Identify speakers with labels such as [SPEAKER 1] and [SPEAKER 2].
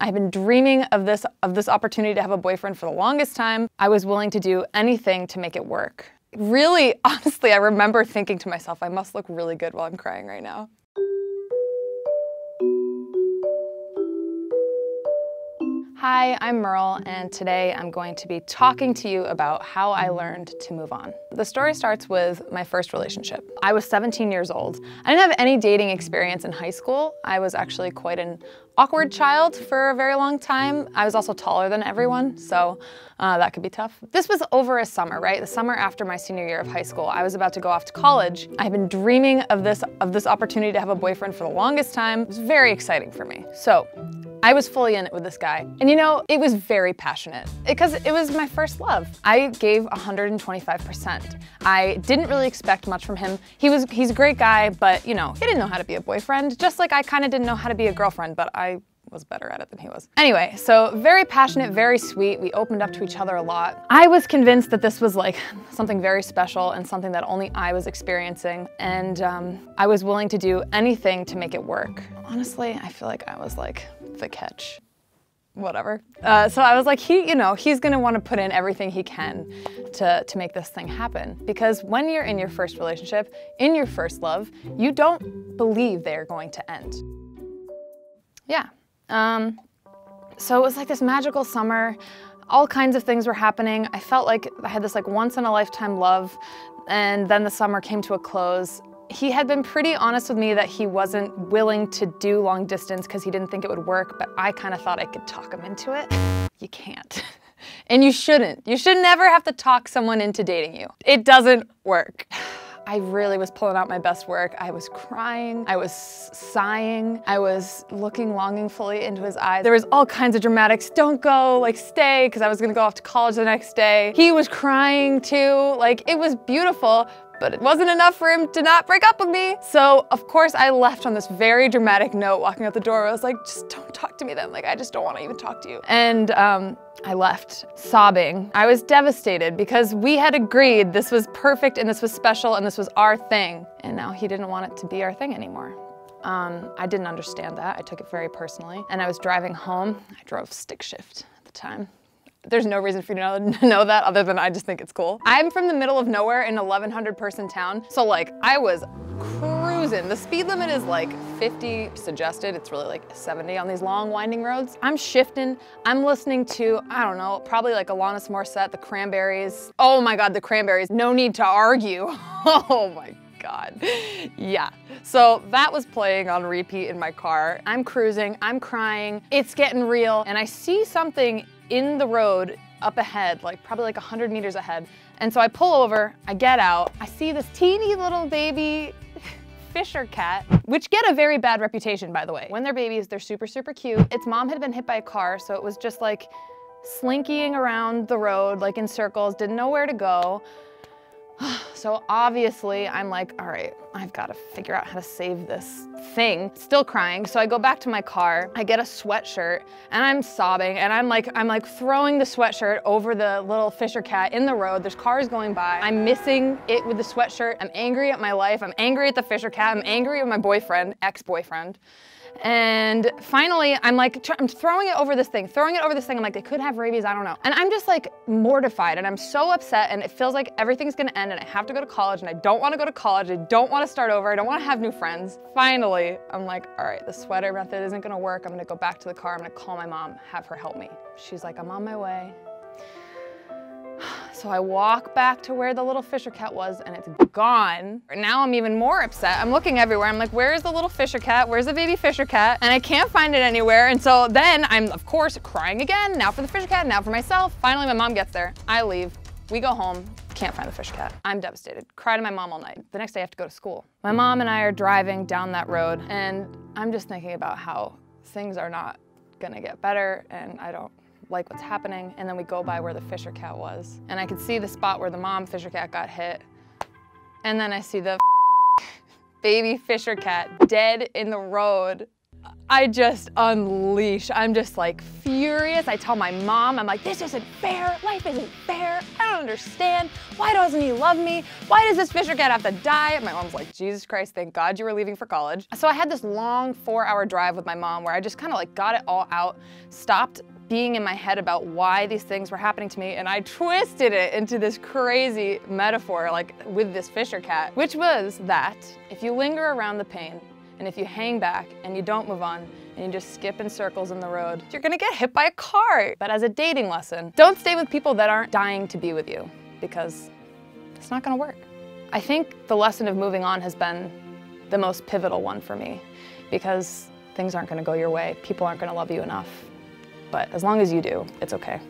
[SPEAKER 1] I've been dreaming of this of this opportunity to have a boyfriend for the longest time. I was willing to do anything to make it work. Really, honestly, I remember thinking to myself, I must look really good while I'm crying right now. Hi, I'm Merle, and today I'm going to be talking to you about how I learned to move on. The story starts with my first relationship. I was 17 years old. I didn't have any dating experience in high school. I was actually quite an awkward child for a very long time. I was also taller than everyone, so uh, that could be tough. This was over a summer, right? The summer after my senior year of high school. I was about to go off to college. I had been dreaming of this, of this opportunity to have a boyfriend for the longest time. It was very exciting for me. So I was fully in it with this guy. And you know, it was very passionate because it was my first love. I gave 125%. I didn't really expect much from him. He was he's a great guy, but you know, he didn't know how to be a boyfriend, just like I kind of didn't know how to be a girlfriend, but I was better at it than he was. Anyway, so very passionate, very sweet. We opened up to each other a lot. I was convinced that this was like something very special and something that only I was experiencing. And um, I was willing to do anything to make it work. Honestly, I feel like I was like the catch whatever. Uh, so I was like, he, you know, he's gonna wanna put in everything he can to, to make this thing happen. Because when you're in your first relationship, in your first love, you don't believe they're going to end. Yeah. Um, so it was like this magical summer. All kinds of things were happening. I felt like I had this like once in a lifetime love and then the summer came to a close he had been pretty honest with me that he wasn't willing to do long distance because he didn't think it would work, but I kind of thought I could talk him into it. You can't. And you shouldn't. You should never have to talk someone into dating you. It doesn't work. I really was pulling out my best work. I was crying, I was sighing, I was looking longingly into his eyes. There was all kinds of dramatics, don't go, like stay, because I was gonna go off to college the next day. He was crying too, like it was beautiful, but it wasn't enough for him to not break up with me. So of course I left on this very dramatic note walking out the door. I was like, just don't talk to me then. Like, I just don't want to even talk to you. And um, I left sobbing. I was devastated because we had agreed this was perfect and this was special and this was our thing. And now he didn't want it to be our thing anymore. Um, I didn't understand that. I took it very personally. And I was driving home. I drove stick shift at the time. There's no reason for you to know, that other than I just think it's cool. I'm from the middle of nowhere in an 1,100 person town. So like I was cruising. The speed limit is like 50 suggested. It's really like 70 on these long winding roads. I'm shifting. I'm listening to, I don't know, probably like Alanis Morissette, The Cranberries. Oh my God, The Cranberries. No need to argue. oh my God. Yeah. So that was playing on repeat in my car. I'm cruising, I'm crying, it's getting real, and I see something in the road up ahead, like probably like 100 meters ahead. And so I pull over, I get out, I see this teeny little baby Fisher cat, which get a very bad reputation, by the way. When they're babies, they're super, super cute. Its mom had been hit by a car, so it was just like slinking around the road, like in circles, didn't know where to go. So obviously I'm like, all right, I've got to figure out how to save this thing. Still crying. So I go back to my car, I get a sweatshirt and I'm sobbing and I'm like, I'm like throwing the sweatshirt over the little Fisher cat in the road. There's cars going by. I'm missing it with the sweatshirt. I'm angry at my life. I'm angry at the Fisher cat. I'm angry at my boyfriend, ex-boyfriend. And finally, I'm like, I'm throwing it over this thing, throwing it over this thing. I'm like, they could have rabies, I don't know. And I'm just like mortified and I'm so upset and it feels like everything's gonna end and I have to go to college and I don't wanna go to college. I don't wanna start over. I don't wanna have new friends. Finally, I'm like, all right, the sweater method isn't gonna work. I'm gonna go back to the car. I'm gonna call my mom, have her help me. She's like, I'm on my way. So I walk back to where the little Fisher cat was and it's gone. Now I'm even more upset. I'm looking everywhere. I'm like, where is the little Fisher cat? Where's the baby Fisher cat? And I can't find it anywhere. And so then I'm, of course, crying again. Now for the Fisher cat, now for myself. Finally, my mom gets there. I leave. We go home. Can't find the Fisher cat. I'm devastated. Cry to my mom all night. The next day I have to go to school. My mom and I are driving down that road and I'm just thinking about how things are not gonna get better and I don't like what's happening, and then we go by where the Fisher cat was. And I could see the spot where the mom Fisher cat got hit, and then I see the baby Fisher cat dead in the road. I just unleash. I'm just like furious. I tell my mom, I'm like, this isn't fair. Life isn't fair. I don't understand. Why doesn't he love me? Why does this Fisher cat have to die? My mom's like, Jesus Christ, thank God you were leaving for college. So I had this long four hour drive with my mom where I just kind of like got it all out, stopped being in my head about why these things were happening to me and I twisted it into this crazy metaphor like with this Fisher cat, which was that if you linger around the pain, and if you hang back and you don't move on and you just skip in circles in the road, you're gonna get hit by a car. But as a dating lesson, don't stay with people that aren't dying to be with you because it's not gonna work. I think the lesson of moving on has been the most pivotal one for me because things aren't gonna go your way. People aren't gonna love you enough. But as long as you do, it's okay.